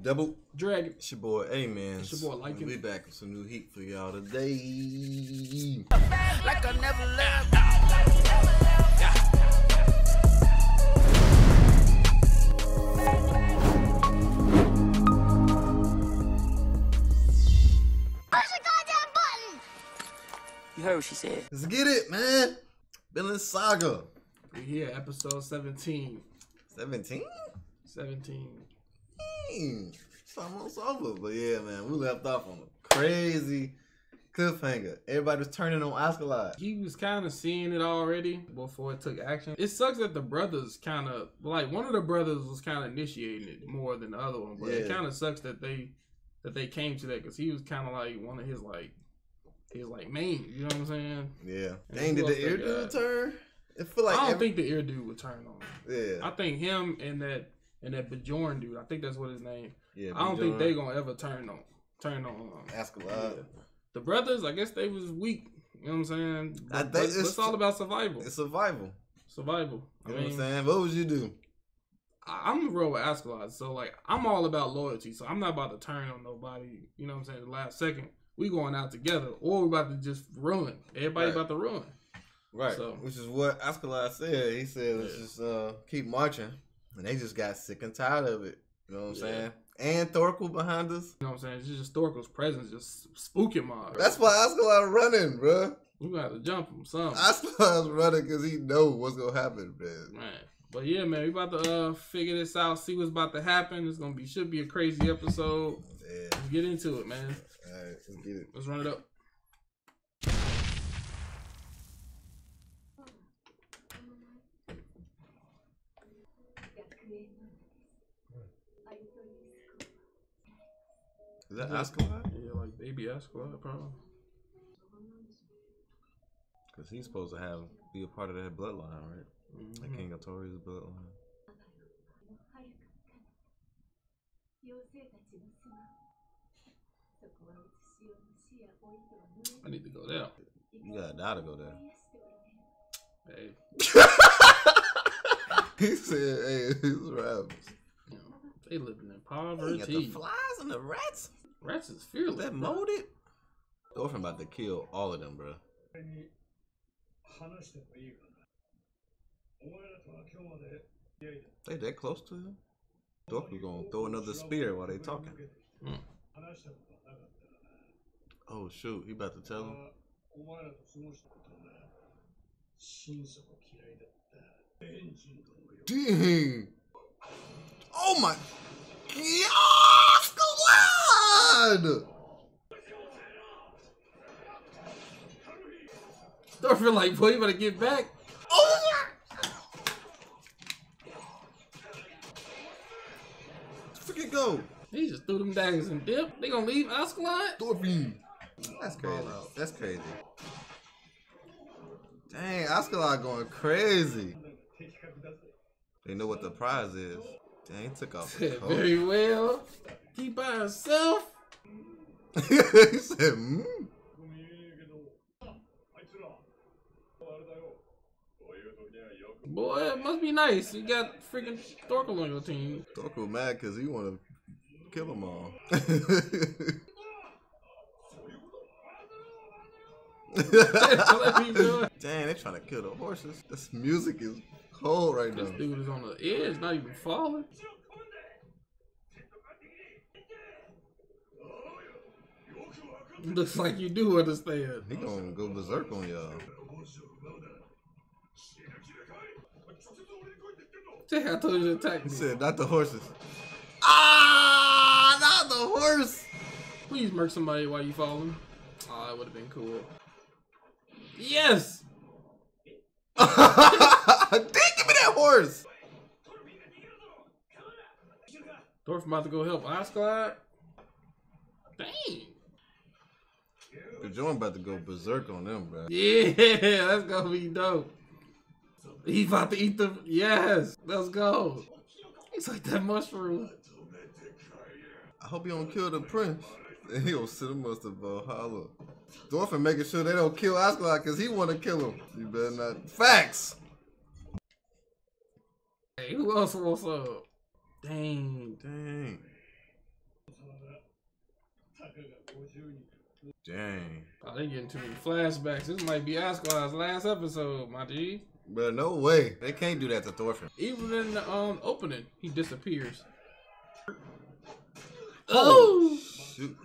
Double Dragon. It's your boy, hey man. It's your boy, like We him. back with some new heat for y'all today. like I never left. Push the goddamn button! You heard what she said. Let's get it, man. Vinland Saga. We here, episode 17. 17? 17. Dang. It's almost over. But yeah, man, we left off on a crazy cliffhanger. Everybody was turning on Askeladd He was kind of seeing it already before it took action. It sucks that the brothers kind of, like, one of the brothers was kind of initiating it more than the other one. But it kind of sucks that they that they came to that because he was kind of like one of his, like, his, like, main. You know what I'm saying? Yeah. And Dang, did the ear dude turn? It feel like I don't every- think the ear dude would turn on. Yeah. I think him and that and that Bjorn dude. I think that's what his name. yeah I don't think they gonna ever turn on turn on. Um, yeah. The brothers, I guess they was weak. You know what I'm saying? I think it's, all about survival. It's survival. Survival. I You know what I'm mean, saying? What would you do? I- I'm the roll with Askeladd, so like I'm all about loyalty. So I'm not about to turn on nobody. You know what I'm saying? The last second, we going out together, or we about to just ruin. Everybody Right. about to ruin. Right. So- Which is what Askeladd said. He said, let's Yeah. just uh, keep marching. And they just got sick and tired of it. You know what I'm Yeah. saying? And Thorkel behind us. You know what I'm saying? It's just Thorkel's presence, just spooking my. That's why Askeladd running, bruh. we gonna have to jump him some. Askeladd's running because he know what's going to happen, man. Man. But yeah, man, we about to uh figure this out, see what's about to happen. It's gonna be should be a crazy episode. Yeah. Let's get into it, man. All right, let's get it. Let's run it up. Is that Askeladd? Yeah, like baby Askeladd, uh, probably. Because he's supposed to have be a part of that bloodline, right? Mm -hmm. Like mm-hmm. King Atori's bloodline. I need to go there. You gotta die to go there. Hey. he said, "Hey, these rabbits. They living in poverty. They got the flies and the rats. Rats is fearless. That molded. Orphan about to kill all of them, bro. They that close to him? Dorf is gonna throw another spear while they talking. Mm. Oh shoot, he about to tell him. Dang! Oh my God! Don't feel like, boy, you better get back. Oh my! Freaking go! He just threw them daggers and dip. They gonna leave Askeladd? Dorothy! That's crazy. That's crazy. Dang, Askeladd going crazy. They know what the prize is. Dang, took off. Said very well. He by himself. he said, mm. Boy, it must be nice. You got freaking Thorkel on your team. Thorkel mad because he want to kill them all. Let me do it. Dang, they trying to kill the horses. This music is cold right This now. This dude is on the edge, not even falling. Looks like you do understand. He gonna go berserk on y'all. Check, I told you to attack He me. said, not the horses. Ah, not the horse. Please murk somebody while you falling. Oh, that would have been cool. Yes! Dang, give me that horse. Dorf about to go help Askeladd. Dang. Cause Jordan about to go berserk on them, bro. Yeah, that's gonna be dope. He about to eat them. yes. Let's go. He's like that mushroom. I hope he don't kill the prince. Then he gonna send him us to Valhalla. Thorfinn making sure they don't kill Askeladd because he want to kill him. You better not. Facts. Hey, who else wants up? Dang. Dang. Dang. Oh, they getting too many flashbacks. This might be Askeladd's last episode, my G. But no way. They can't do that to Thorfinn. Even in the um opening, he disappears. Oh! Shoot.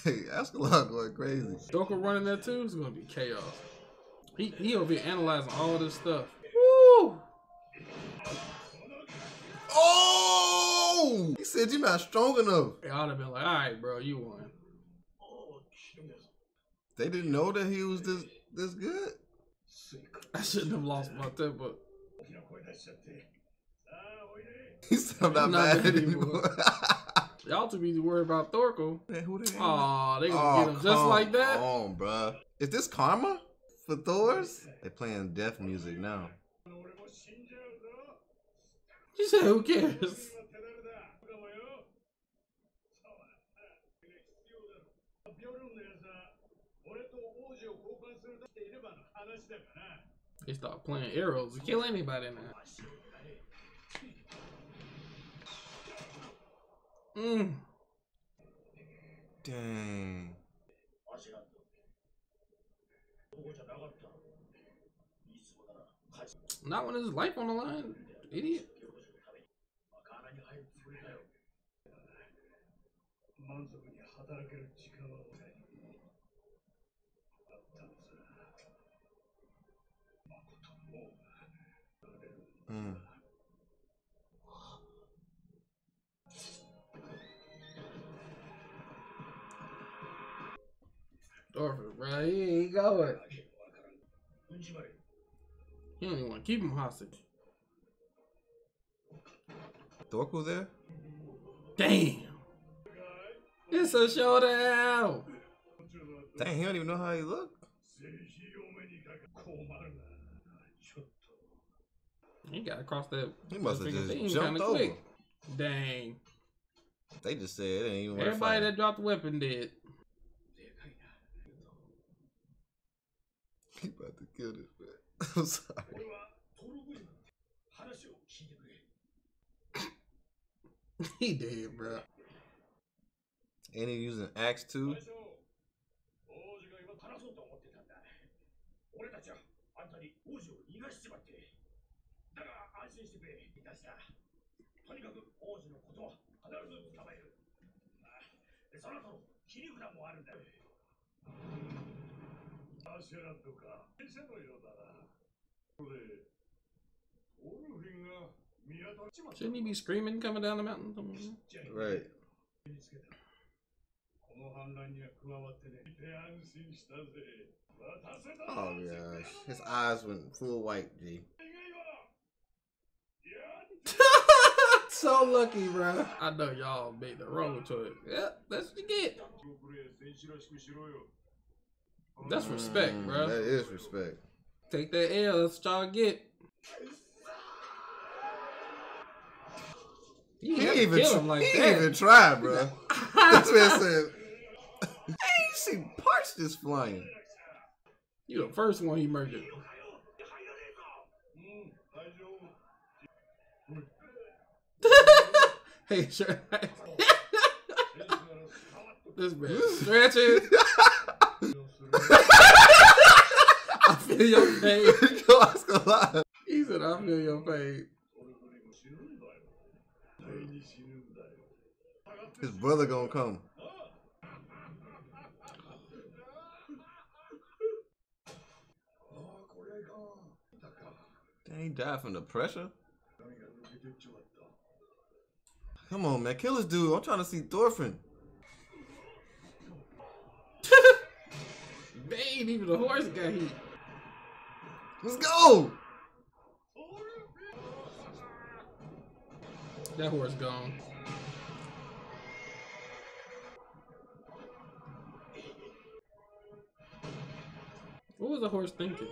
Askeladd going crazy. Joker running that too is gonna be chaos. He he over be analyzing all this stuff. Woo! Oh! He said you're not strong enough. I'd have been like, all right, bro, you won. They didn't know that he was this this good. I shouldn't have lost my temper. but. He said I'm not, I'm not mad anymore. anymore. Y'all too busy worried about Thorkel. Man, who they? Aw, they gonna oh, get him just like that. Oh, on, bruh. Is this karma for Thor's? They playing death music now. You said who cares? They start playing arrows to kill anybody now. Mm. Dang. Not when his life on the line, idiot. Mm. Starfield, bro. He ain't it. He don't even want to keep him hostage. Dorko there? Damn. It's a showdown. Dang, he don't even know how he look. He got across that. He must have just jumped over. Quick. Dang. They just said it ain't even. Everybody that dropped the weapon did. He about to kill this man. I'm sorry. 俺はトルブリマン話を聞いてくれ he did, bro. And he using axe too? アシェランとか先生のようだなこれオルフィンが見当たっちまった Shouldn't he be screaming coming down the mountain? Right. 見つけたこの反乱には加わってねで安心したぜ渡せた Oh gosh. His eyes went full white, G. 願いはやっ so lucky, bro. I know y'all made the wrong choice. Yeah, that's what you get. That's respect, mm, bro. That is respect. Take that L. That's what y'all get. You he didn't even, like he that. even try, bro. That's what I said. hey, see, parts just flying. You the first one he murdered. hey, sure. this man stretching. I feel your pain. Yo, that's a lie. He said, I feel your pain. His brother gonna come. They ain't die from the pressure. Come on, man. Kill this dude. I'm trying to see Thorfinn. Dang, even the horse got hit. Let's go. That horse gone. What was the horse thinking?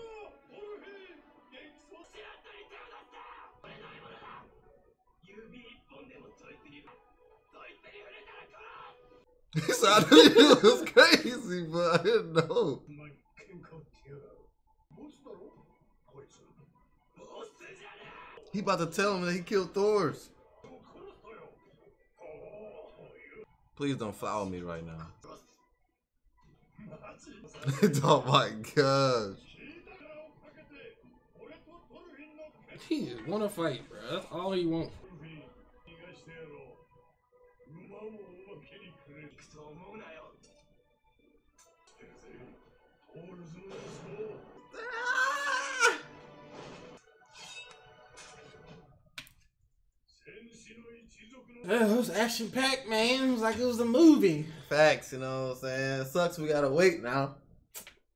so I knew it was crazy, but I didn't know. He about to tell him that he killed Thor's. Please don't follow me right now. oh my gosh. He just want to fight, bro. That's all he wants. と思うなよ先生トールズの息子 Ah! 戦士の一族の Yeah, it was action packed, man. It was like it was a movie. Facts, you know what I'm saying? Sucks we gotta wait now.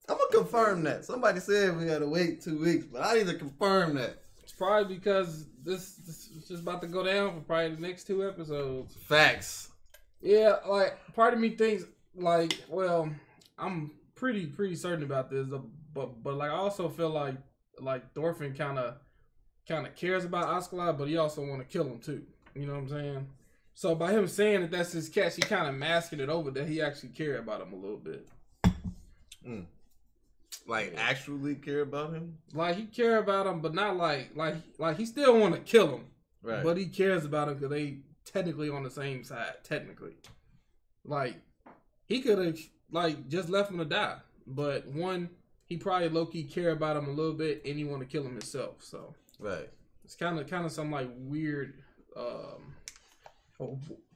I'm gonna confirm that. Somebody said we gotta wait two weeks, but I need to confirm that. It's probably because this, this is just about to go down for probably the next two episodes. Facts. Yeah, like part of me thinks like, well, I'm pretty pretty certain about this, uh, but but like I also feel like like Thorfinn kind of kind of cares about Askeladd, but he also want to kill him too. You know what I'm saying? So by him saying that that's his catch, he kind of masking it over that he actually care about him a little bit. Like actually care about him? Like he care about him, but not like like like he still want to kill him, Right. but he cares about him because they technically on the same side. Technically, like he could have like just left him to die, but one he probably low key care about him a little bit, and he want to kill him himself. So right. it's kind of kind of some like weird. um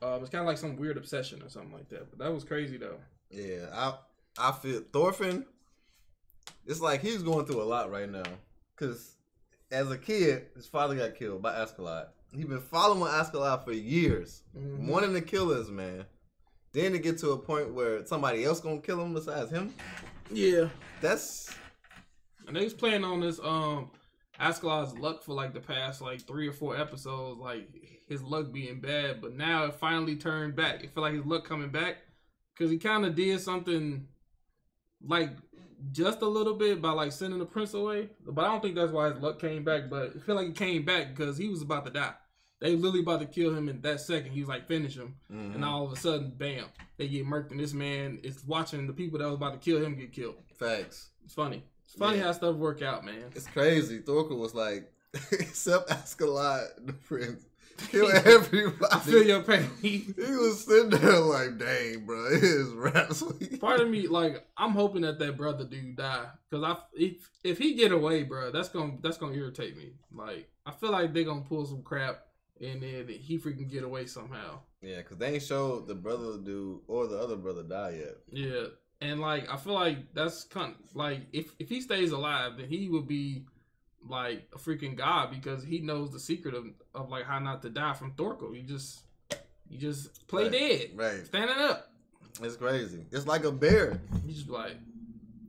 uh, it's kind of like some weird obsession or something like that. But that was crazy though. Yeah, I I feel Thorfinn. It's like he's going through a lot right now. Cause as a kid, his father got killed by Askeladd. He's been following Askeladd for years, Mhm. wanting to kill this man. Then to get to a point where somebody else gonna kill him besides him. Yeah, That's And they was playing on this um Askeladd's luck for like the past like three or four episodes, like his luck being bad, but now it finally turned back. It feel like his luck coming back because he kind of did something like just a little bit by like sending the prince away, but I don't think that's why his luck came back. But I feel like it came back because he was about to die. They literally about to kill him in that second. He was like finish him, mhm, and all of a sudden, bam, they get murked, and this man is watching the people that was about to kill him get killed. facts. It's funny. It's funny Yeah. how stuff work out, man. It's crazy. Thorkel was like, except Askeladd, the prince, kill everybody. I feel your pain. He was sitting there like, dang, bro, it is rap sweet. Part of me, like, I'm hoping that that brother dude die, cause I if if he get away, bro, that's gonna that's gonna irritate me. Like, I feel like they gonna pull some crap, and then he freaking get away somehow. Yeah, because they ain't showed the brother dude or the other brother die yet. Yeah, and like I feel like that's kind of, like if if he stays alive, then he would be like a freaking god because he knows the secret of of like how not to die from Thorkel. You just you just play Right. dead, Right. standing up. It's crazy. It's like a bear. You just like.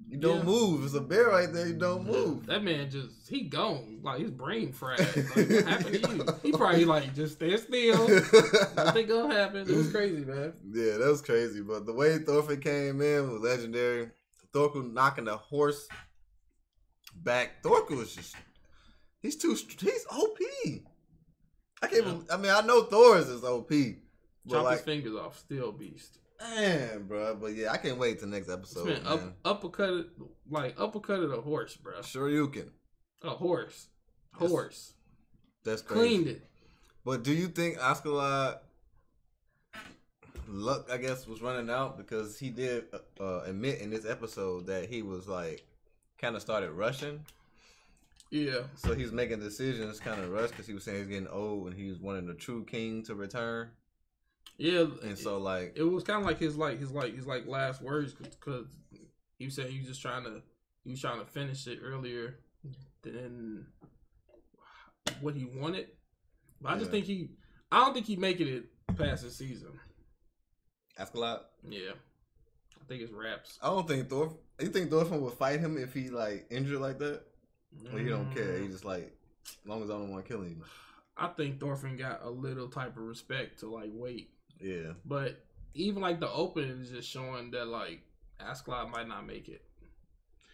You don't Yeah. move. It's a bear right there. You don't move. That man just he gone. Like his brain fried. Like what happened to you? He probably like just stand still. Nothing gonna happen. It was crazy, man. Yeah, that was crazy. But the way Thorfinn came in was legendary. Thorkel knocking the horse back. Thorkel was just he's too he's OP. I can't. Yeah. believe- I mean, I know Thor's is OP, Chop his fingers off. Still beast. man, bro. But yeah, I can't wait till next episode. man man. up uppercut it like uppercutted a horse, bro. Sure, you can. A horse. Horse. That's crazy. Cleaned it. But do you think Askeladd luck, I guess, was running out because he did uh, admit in this episode that he was like kind of started rushing. Yeah. So he's making decisions kind of rushed because he was saying he's getting old and he was wanting the true king to return. Yeah. And so like, it was kind of like his like his like his like last words because he said he was just trying to he was trying to finish it earlier than what he wanted. But I just think he I don't think he making it past the season. Askeladd, Yeah, I think it's raps. I don't think Thor. You think Thorfinn would fight him if he like injured like that? Or he don't care. He just like, as long as I don't want to kill him. I think Thorfinn got a little type of respect to like wait, Yeah. but even like the opening is just showing that like Askeladd might not make it.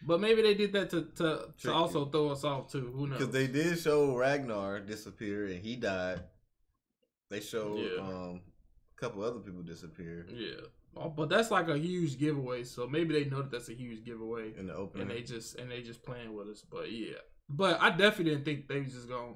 But maybe they did that to to, to also throw us off too. Who knows? Because they did show Ragnar disappear and he died. They showed Yeah. um, a couple other people disappear Yeah, Oh, but that's like a huge giveaway. So maybe they know that that's a huge giveaway, in the opening. and they just and they just playing with us. But yeah, but I definitely didn't think they was just gonna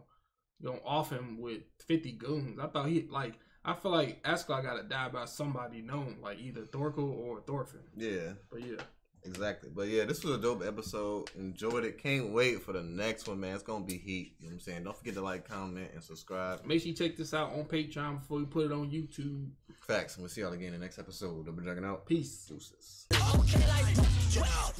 gonna off him with fifty goons. I thought he like I feel like Askeladd gotta die by somebody known, like either Thorkel or Thorfinn. Yeah, But yeah, exactly. But yeah, this was a dope episode. Enjoyed it. Can't wait for the next one, man. It's gonna be heat. You know what I'm saying? Don't forget to like, comment, and subscribe. make sure you check this out on Patreon before we put it on YouTube. Facts. And we'll see y'all again in the next episode. Double Juggernaut. Peace. Deuces. Okay, like